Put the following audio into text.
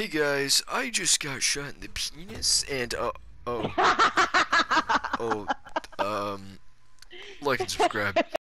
Hey guys, I just got shot in the penis, and uh, oh, oh, um, like and subscribe.